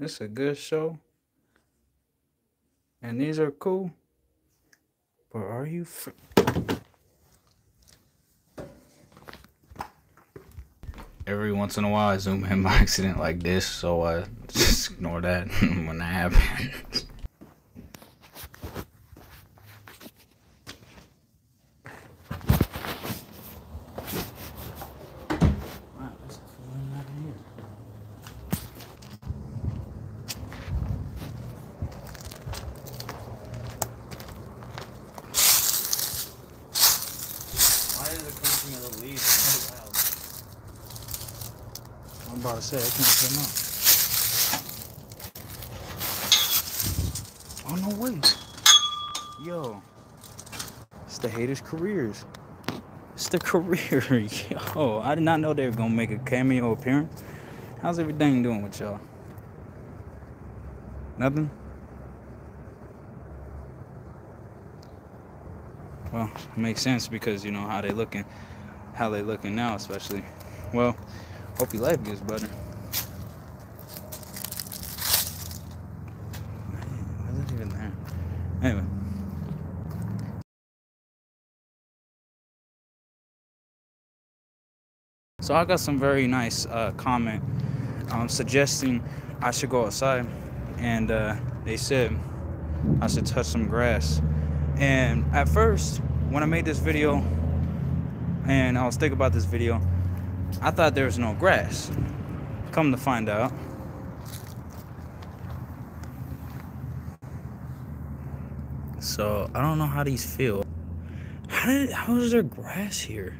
This is a good show. And these are cool. But are you Every once in a while I zoom in by accident like this, so I just ignore that when that happens. Wow, there's a feeling out here. Why is the crunching of the leaves so loud? I'm about to say, I can't come out. Oh, no way. Yo. It's the haters' careers. It's the career. Yo, I did not know they were going to make a cameo appearance. How's everything doing with y'all? Nothing? Well, it makes sense because you know how they looking, how they looking now, especially. Well, hope your life gets better. Man, was it even? Anyway. So I got some very nice uh, comment um, suggesting I should go outside, and uh, they said I should touch some grass. And at first, when I made this video, and I was thinking about this video, I thought there was no grass. Come to find out, so I don't know how these feel. How did how is there grass here?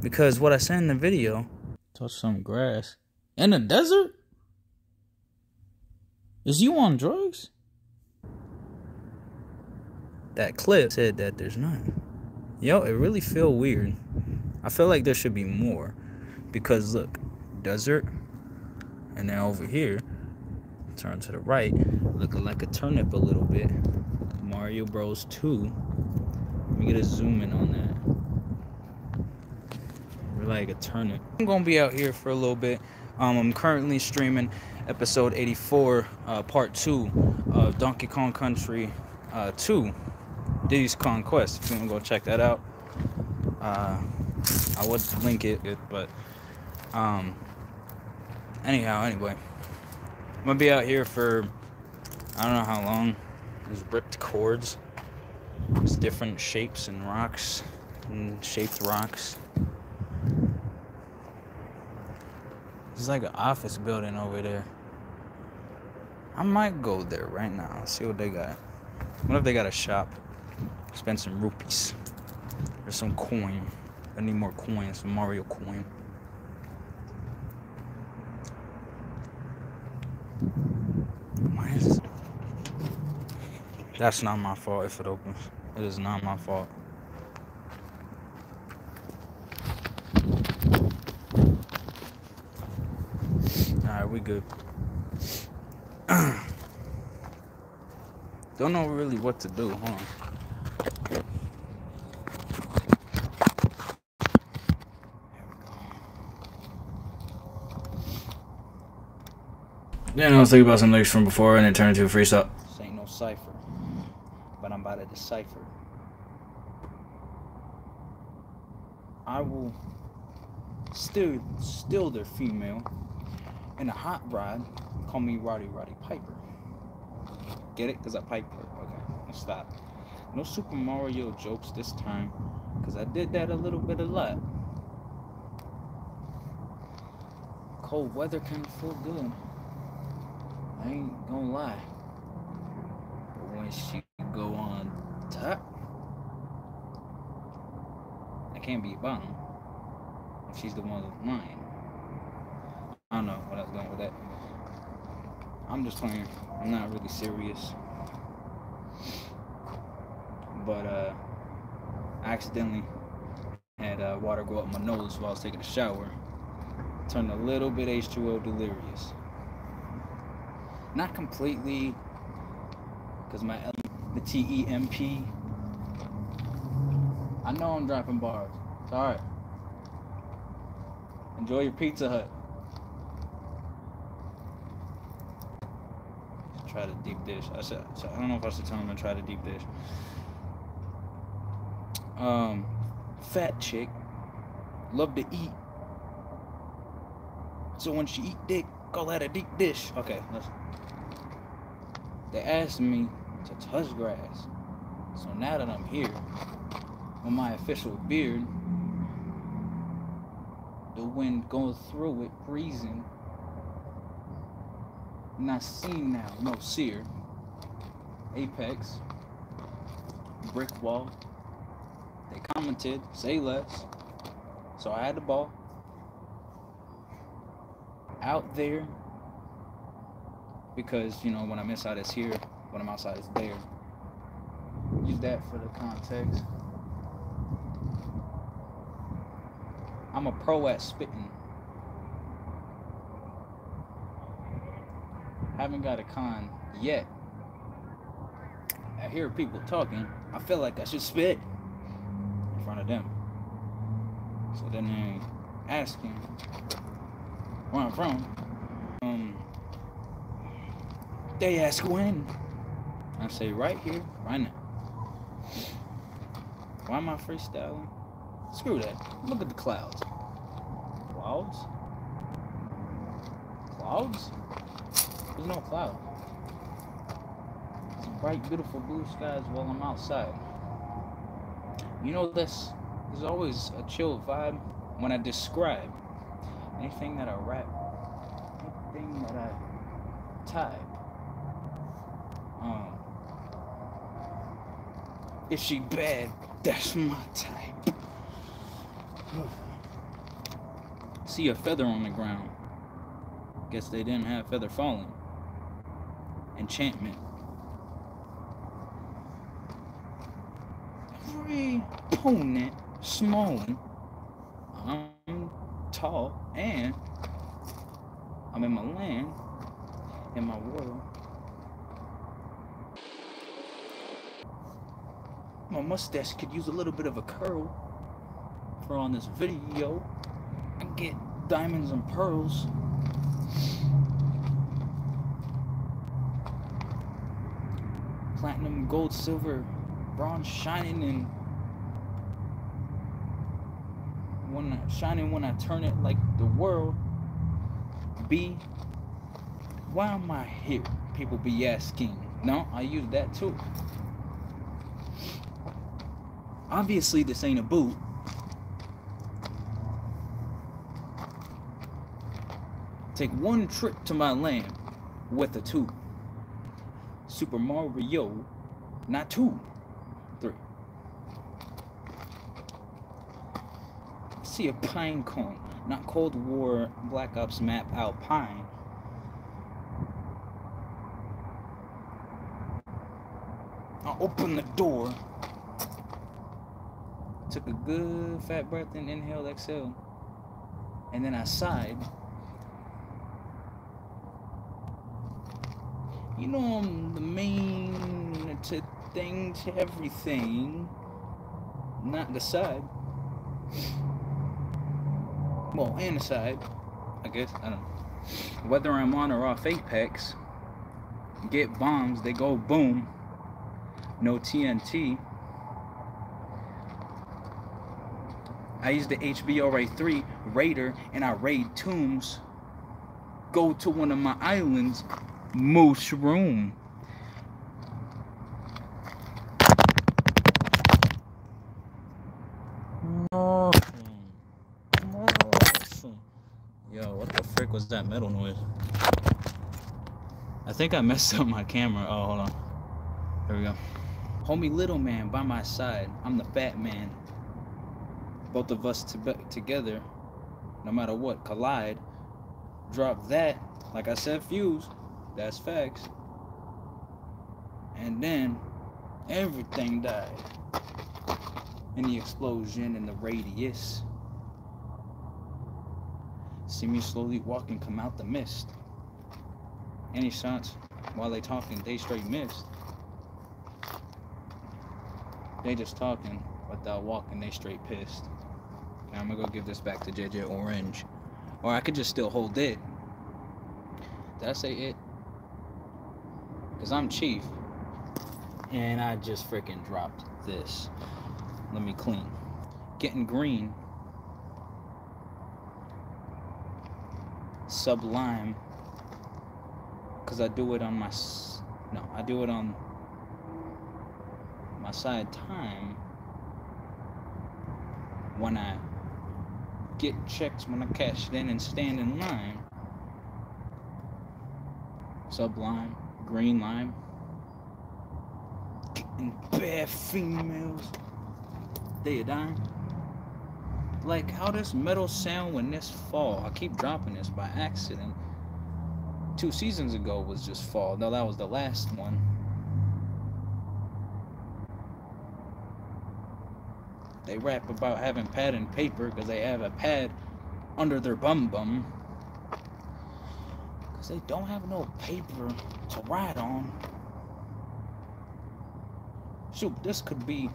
Because what I said in the video, touch some grass in the desert. Is you on drugs? That clip said that there's none. Yo, it really feel weird. I feel like there should be more. Because look, desert, and then over here, turn to the right, looking like a turnip a little bit. Mario Bros 2. Let me get a zoom in on that. We're like a turnip. I'm gonna be out here for a little bit. Um, I'm currently streaming episode 84, uh, part two of Donkey Kong Country uh, 2, Diddy's Kong Quest. If you wanna go check that out, uh, I would link it, but um, anyhow, anyway, I'm gonna be out here for I don't know how long. There's ripped cords. There's different shapes and rocks and shaped rocks. There's like an office building over there. I might go there right now. See what they got. What if they got a shop? Spend some rupees. Or some coin. I need more coins. Some Mario coin. Why is That's not my fault if it opens. It is not my fault. Alright, we good. Don't know really what to do, huh? Yeah, I was thinking about some lyrics from before and it turned into a freestyle. This ain't no cipher, but I'm about to decipher. I will still steal their female in a hot rod. Call me Rowdy Roddy Piper. Get it? Cause I pipe her. Okay, let's stop. No Super Mario jokes this time, cause I did that a little bit a lot. Cold weather of feel good. I ain't gonna lie. But when she go on top, I can't be a bottom. If she's the one with mine. I don't know what I was going with that. I'm just playing. I'm not really serious. But uh I accidentally had uh, water go up my nose while I was taking a shower. Turned a little bit H2O delirious not completely because my L- the T-E-M-P I know I'm dropping bars it's all right enjoy your Pizza Hut try the deep dish. I said, so I don't know if I should tell him to try the deep dish. Um, fat chick, love to eat. So when she eat dick, call that a deep dish. Okay, listen. They asked me to touch grass. So now that I'm here, with my official beard, the wind goes through it, breezing. Not seen now, no sear. Apex, brick wall. They commented, say less. So I had the ball out there because you know when I'm inside it's here, when I'm outside it's there. Use that for the context. I'm a pro at spitting. Haven't got a con yet. I hear people talking. I feel like I should spit in front of them. So then they asking where I'm from. Um, they ask when. I say right here, right now. Why am I freestyling? Screw that. Look at the clouds. Clouds? Clouds? There's no cloud. It's bright, beautiful blue skies while I'm outside. You know, this there's always a chill vibe when I describe anything that I rap, anything that I type. Um, if she bad, that's my type. See a feather on the ground. Guess they didn't have feather falling. Enchantment. Every opponent, small one, I'm tall, and I'm in my land, in my world. My mustache could use a little bit of a curl for on this video. I get diamonds and pearls. Platinum, gold, silver, bronze shining and when I, shining when I turn it like the world. B, why am I here? People be asking. No, I use that too. Obviously, this ain't a boot. Take one trip to my land with a two. Super Mario, not two, three. See a pine cone, not Cold War Black Ops map Alpine. I'll open the door. Took a good fat breath and inhaled, exhale. And then I sighed. You know I'm the main to thing to everything. Not the side. Well, and the side. I guess. I don't know. Whether I'm on or off Apex, get bombs, they go boom. No TNT. I use the HBRA 3 Raider and I raid tombs. Go to one of my islands, Mushroom. Yo, what the frick was that metal noise? I think I messed up my camera. Oh, hold on. There we go. Homie little man by my side. I'm the fat man. Both of us to together, no matter what, collide. Drop that. Like I said, fuse. That's facts. And then everything died. In the explosion in the radius. See me slowly walking, come out the mist. Any shots while they talking, they straight missed. They just talking, without walking, they straight pissed. Now I'm gonna go give this back to JJ Orange. Or I could just still hold it. Did I say it? Because I'm chief. And I just freaking dropped this. Let me clean. Getting green. Sublime. Because I do it on my... No, I do it on my side time when I get checks when I cash it in and stand in line. Sublime, green lime, getting bad females. They a dime. Like how does metal sound when this fall? I keep dropping this by accident. Two seasons ago was just fall. No, that was the last one. They rap about having pad and paper because they have a pad under their bum bum. Because they don't have no paper to write on. Shoot, this could be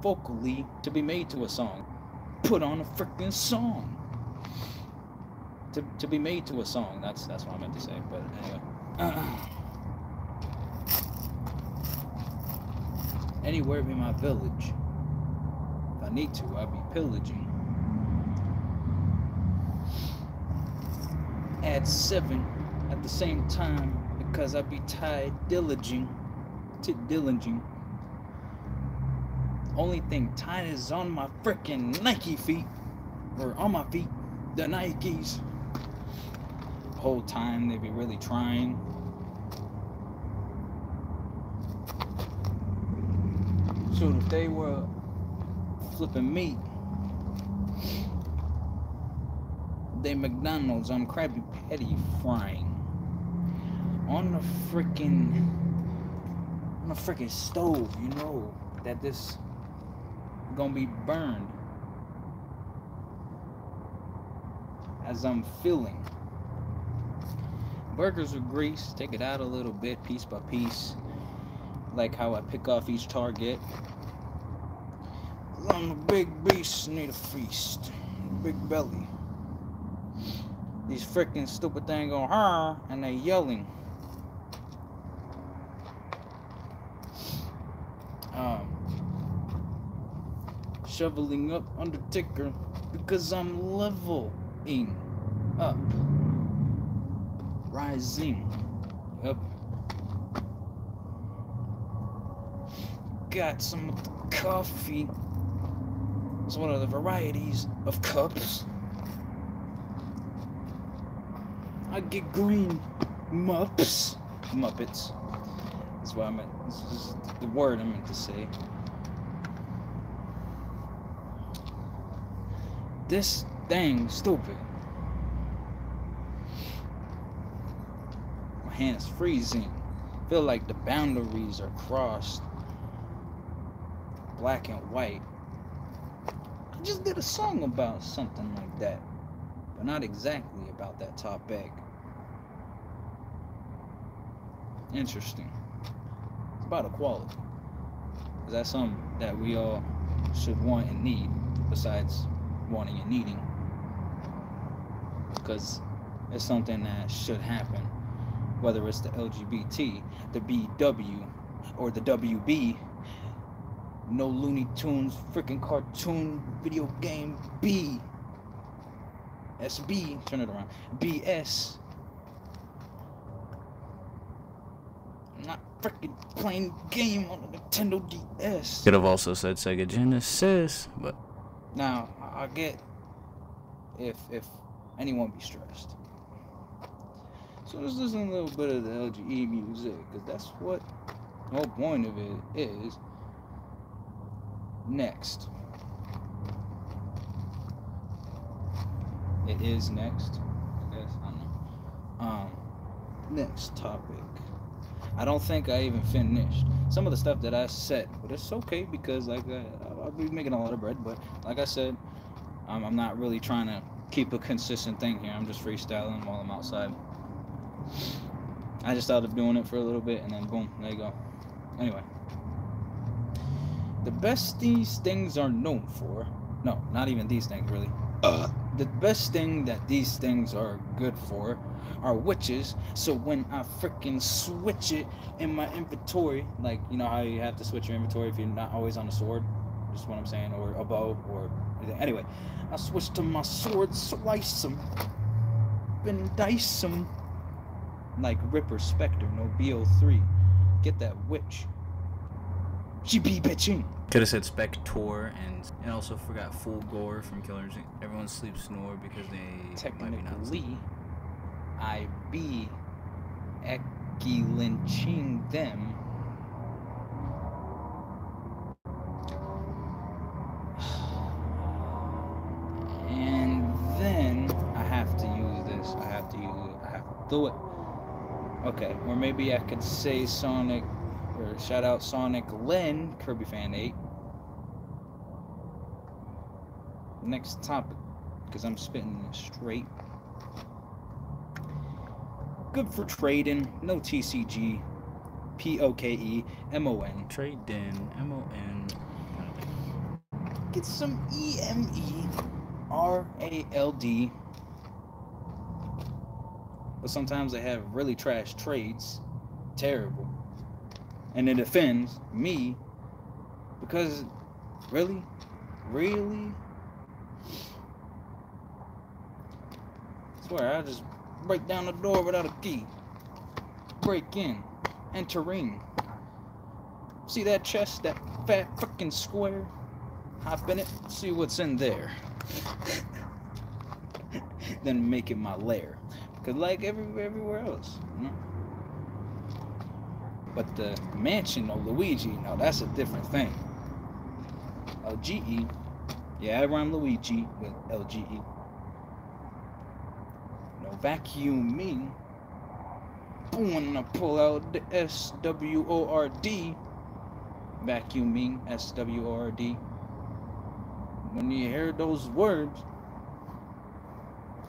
vocally to be made to a song. Put on a freaking song. To, to be made to a song. That's that's what I meant to say. But anyway. Anywhere be my village need to, I'll be pillaging. At seven at the same time because I'll be tied diligent to diligent. Only thing tied is on my freaking Nike feet. Or on my feet. The Nikes. whole time they be really trying. So if they were flipping meat. They McDonald's on Krabby Patty frying. On the freaking on the freaking stove, you know that this gonna be burned as I'm filling. Burgers with grease, take it out a little bit, piece by piece. Like how I pick off each target. I'm a big beast, need a feast. Big belly. These freaking stupid things go her and they yelling. Um, shoveling up Undertaker because I'm leveling up. Rising up. Got some coffee one of the varieties of cups. I get green mups. Muppets. That's what I meant. This is the word I meant to say. This thing stupid. My hand's freezing. Feel like the boundaries are crossed. Black and white just did a song about something like that, but not exactly about that topic. Interesting. It's about equality. Is that something that we all should want and need, besides wanting and needing? Because it's something that should happen, whether it's the LGBT, the BW, or the WB no Looney Tunes, freaking cartoon, video game, B. SB, turn it around. BS. I'm not freaking playing game on a Nintendo DS. Could have also said Sega Genesis, but. Now, I get if if anyone be stressed. So let's listen a little bit of the LGE music, because that's what the whole point of it is next. It is next. I guess I don't know. Um, next topic. I don't think I even finished some of the stuff that I said, but it's okay because like I, I'll be making a lot of bread. But like I said, um, I'm not really trying to keep a consistent thing here. I'm just freestyling while I'm outside. I just thought of doing it for a little bit, and then boom, there you go. Anyway the best these things are known for, no, not even these things really, Uh, the best thing that these things are good for are witches. So when I freaking switch it in my inventory, like you know how you have to switch your inventory if you're not always on a sword, just what I'm saying, or a bow, or anything. Anyway, I switch to my sword, slice them, and dice them like Ripper Spectre, no BO3. Get that witch. She be bitching. Could have said Spectre and and also forgot Full Gore from Killers. Everyone sleeps snore because they might be not Technically, I be Eki lynching them. And then I have to use this. I have to use. I have to do it. Okay, or maybe I could say Sonic, shout out Sonic Len, Kirby Fan 8. Next topic, because I'm spitting straight. Good for trading, no TCG, P O K E M O N. Trade in M O N. Get some E M E R A L D. But sometimes they have really trash trades. Terrible. And it offends me because really? Really? swear, I just break down the door without a key. Break in. Entering. See that chest? That fat fucking square? Hop in it, see what's in there. then make it my lair. Cause like everywhere, everywhere else, you know. But the mansion of Luigi, no, that's a different thing. LGE, yeah, I rhyme Luigi with LGE. No vacuuming. When I pull out the S W O R D, vacuuming S W O R D. When you hear those words,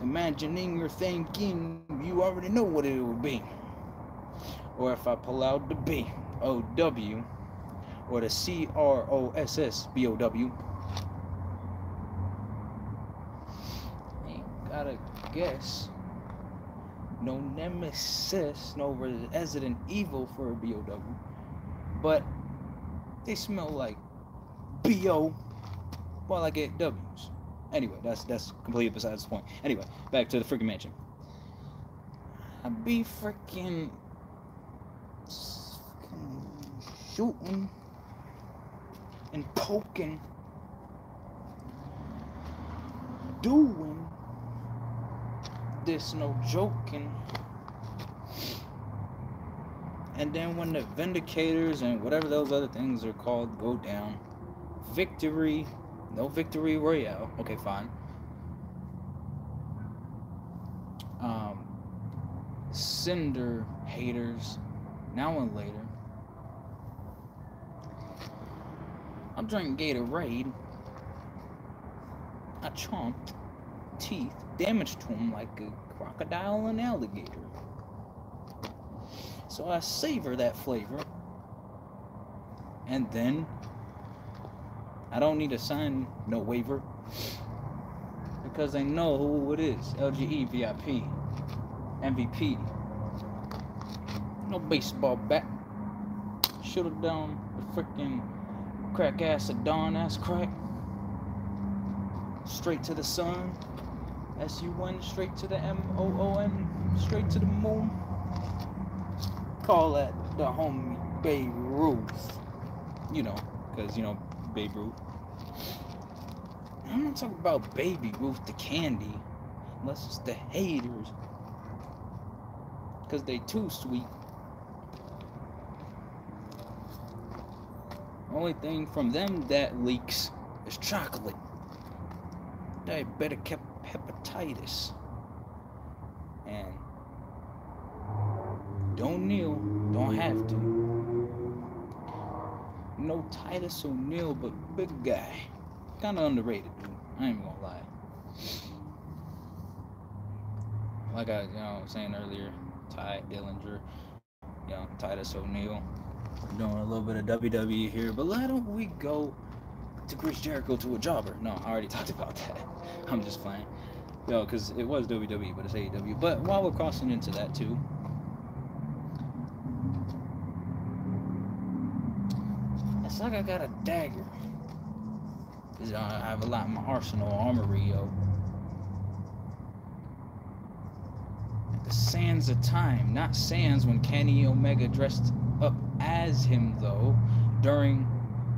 imagining or thinking, you already know what it will be. Or if I pull out the B O W or the C R O S S B O W. Ain't gotta guess. No nemesis, no Resident Evil for a B O W. But they smell like B O while I get W's. Anyway, that's that's completely besides the point. Anyway, back to the freaking mansion. I be freaking shooting and poking, doing this, no joking. And then when the Vindicators and whatever those other things are called go down, victory, no victory royale. Okay, fine. Um, Cinder haters, now and later. I'm drinking Gatorade. I chomped teeth, damaged to him like a crocodile and alligator. So I savor that flavor. And then I don't need to sign no waiver because they know who it is. LGE VIP, MVP. No baseball bat. Should have done the freaking crack ass of Dawn ass crack. Straight to the sun. S U N straight to the M O O N. Straight to the moon. Call that the homie Babe Ruth. You know, because, you know, Babe Ruth. I'm not talking about Baby Ruth the candy, unless it's the haters, because they too sweet. Only thing from them that leaks is chocolate. Diabetic hep- hepatitis. And don't kneel, don't have to. No Titus O'Neil, but big guy. Kind of underrated, dude. I ain't gonna lie. Like I, you know, saying earlier, Tye Dillinger, you know, Titus O'Neil. Doing a little bit of WWE here, but why don't we go to Chris Jericho to a jobber. No, I already talked about that. I'm just playing. Yo, because it was WWE, but it's AEW. But while we're crossing into that too, it's like I got a dagger. Cause I have a lot in my arsenal, armory, yo. The sands of time, not Sans when Kenny Omega dressed as him though, during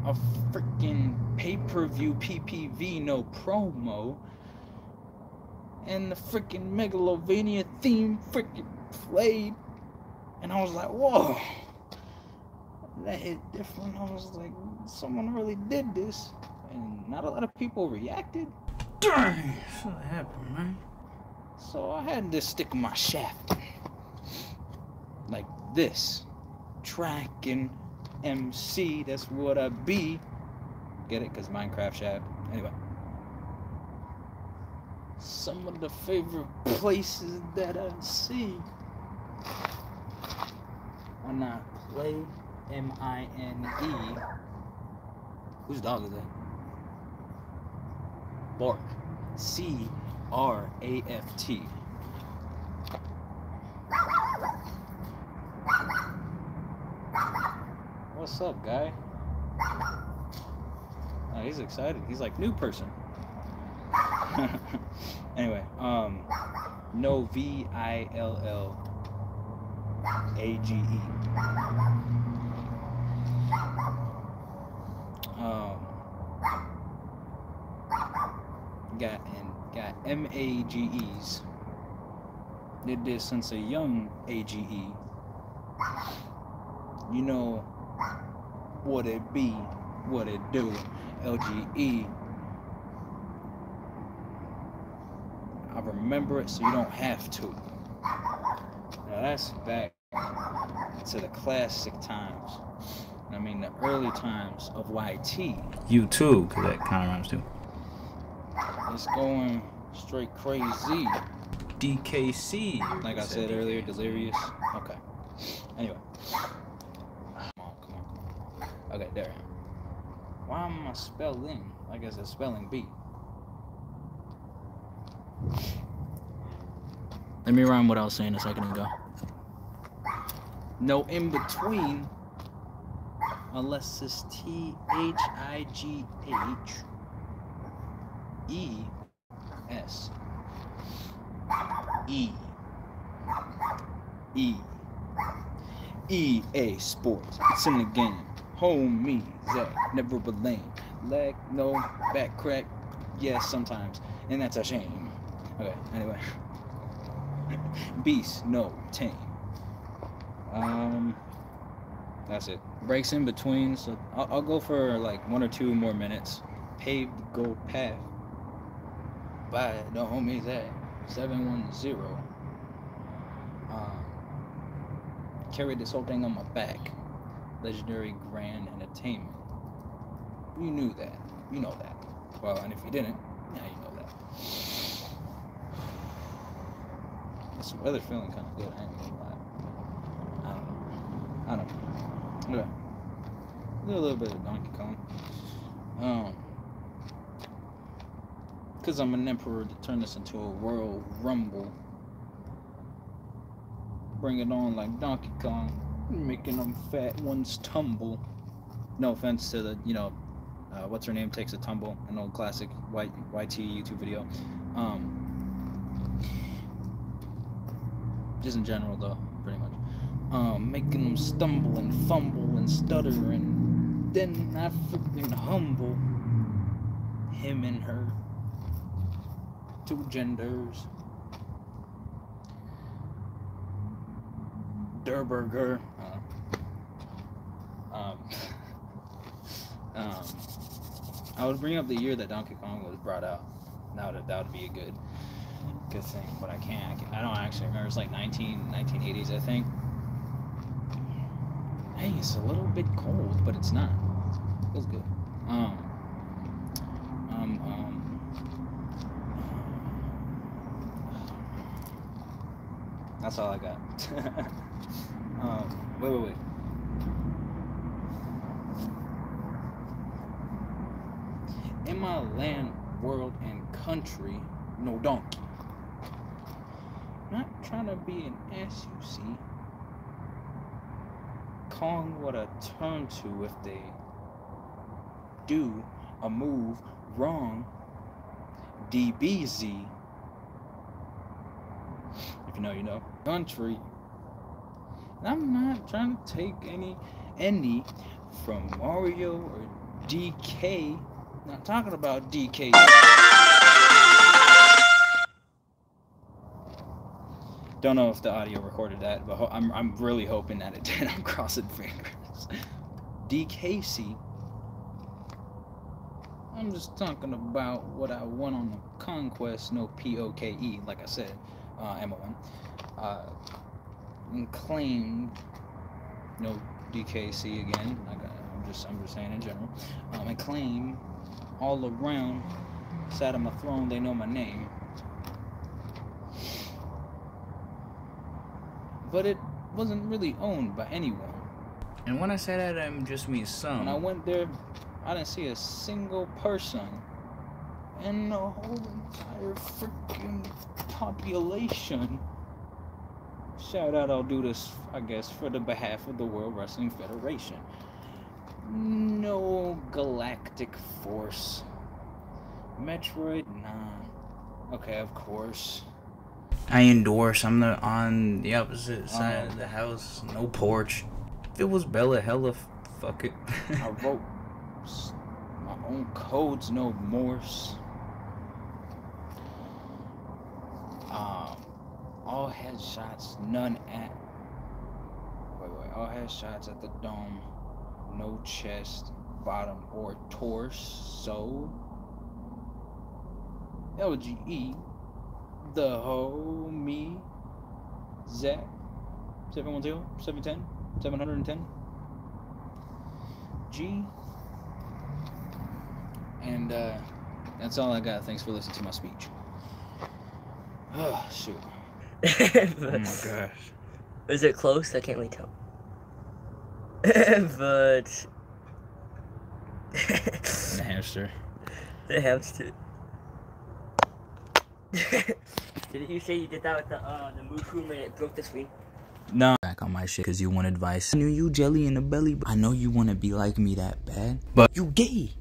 a freaking pay-per-view PPV, no promo and the freaking Megalovania theme freaking played. And I was like, whoa. That hit different. I was like, someone really did this. And not a lot of people reacted. Dang, what happened, man? So I had to stick my shaft. Like this. Tracking MC, that's what I be. Get it? Because Minecraft shaft. Anyway some of the favorite places that I see. When I play M I N E. Whose dog is that? Bark. C R A F T. What's up, guy? Oh, he's excited. He's like, new person. anyway, um, no V I L L A G E. Um, got and got M A G E's. Did this since a young A G E. You know what it be, what it do. L G E I remember it so you don't have to. Now that's back to the classic times. I mean the early times of YT. You too, because that kind of rhymes too. It's going straight crazy. DKC. Like I said earlier, delirious. Okay. Anyway. Come on, come on. Okay, there. Why am I spelling like it's a spelling bee? Let me rhyme what I was saying a second ago. No in between unless it's T H I G H E S E E E A Sports. It's in the game. Home me, Zach, never blame. Leg, no, back crack, yes, sometimes. And that's a shame. Okay, anyway. Beast, no, tame. Um, that's it. Breaks in between, so I'll, I'll go for like one or two more minutes. Paved gold path. By the homies at 710. Um, carried this whole thing on my back. Legendary Grand Entertainment. You knew that. You know that. Well, and if you didn't, now you know that. This weather feeling kind of good. I ain't gonna lie. I don't know. I don't know. Okay. A little bit of Donkey Kong. Um, because I'm an emperor to turn this into a world Rumble. Bring it on like Donkey Kong, making them fat ones tumble. No offense to the, you know, uh, what's her name takes a tumble, an old classic white YT YouTube video. Um, just in general though, pretty much. Um, making them stumble and fumble and stutter and then I freaking humble. Him and her. Two genders. Durburger. Uh, um, um, I would bring up the year that Donkey Kong was brought out. That would that would be a good good thing, but I can't. I don't actually remember. It's like 19, 1980s, I think. Hey, it's a little bit cold, but it's not. It feels good. Um. Um. Um. That's all I got. um. Wait. Wait. Wait. my land, world, and country, no donkey. Not trying to be an ass, you see. Kong would have turned to if they do a move wrong. DBZ. If you know, you know. Country. And I'm not trying to take any any from Mario or DK. Not talking about DK. Don't know if the audio recorded that, but I'm, I'm really hoping that it did. I'm crossing fingers. DKC. I'm just talking about what I won on the conquest, no P O K E, like I said, uh, M-O-N. Uh, and claimed no DKC again. Like I'm just I'm just saying in general. Um, and claim all around sat on my throne. They know my name. But it wasn't really owned by anyone. And when I say that, I just mean some. When I went there, I didn't see a single person in the whole entire freaking population Shout out, I'll do this, I guess, for the behalf of the World Wrestling Federation. No Galactic Force. Metroid? Nah. Okay, of course. I endorse. I'm the, on the opposite side um, of the house. No porch. If it was Bella, hella, fuck it. I wrote my own codes, no Morse. Um, all headshots, none at. Wait, wait. All headshots at the dome. No chest, bottom, or torso. LGE. The homie. Zach. 710, 710, 710. G. And uh, that's all I got. Thanks for listening to my speech. Oh, shoot oh my gosh. Is it close? I can't really tell. but the hamster. The hamster. did you say you did that with the uh the Mushu and it broke the screen? No. Back on my shit because you want advice. I knew you jelly in the belly, but I know you want to be like me that bad. But you gay.